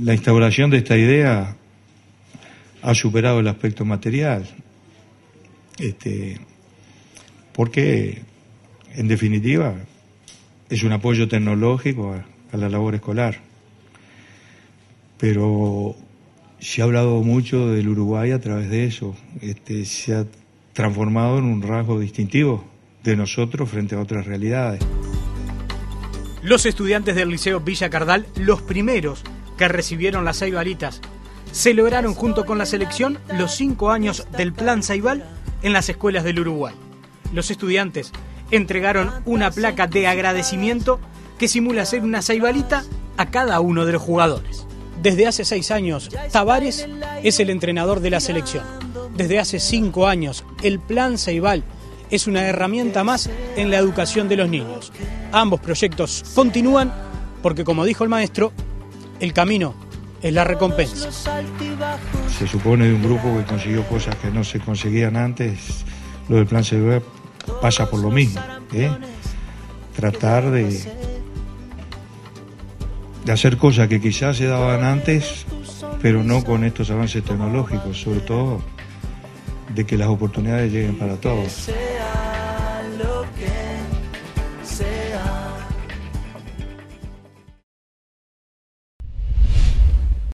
La instauración de esta idea ha superado el aspecto material, este, porque en definitiva es un apoyo tecnológico a, la labor escolar. Pero se ha hablado mucho del Uruguay a través de eso, este, se ha transformado en un rasgo distintivo de nosotros frente a otras realidades. Los estudiantes del Liceo Villa Cardal, los primeros que recibieron las Saibalitas, celebraron junto con la selección los cinco años del Plan Saibal en las escuelas del Uruguay. Los estudiantes entregaron una placa de agradecimiento que simula ser una Saibalita a cada uno de los jugadores. Desde hace seis años, Tavares es el entrenador de la selección. Desde hace cinco años, el Plan Saibal es una herramienta más en la educación de los niños. Ambos proyectos continúan porque, como dijo el maestro, el camino es la recompensa. Se supone de un grupo que consiguió cosas que no se conseguían antes. Lo del plan CB pasa por lo mismo. ¿eh? Tratar de, de hacer cosas que quizás se daban antes, pero no con estos avances tecnológicos, sobre todo de que las oportunidades lleguen para todos.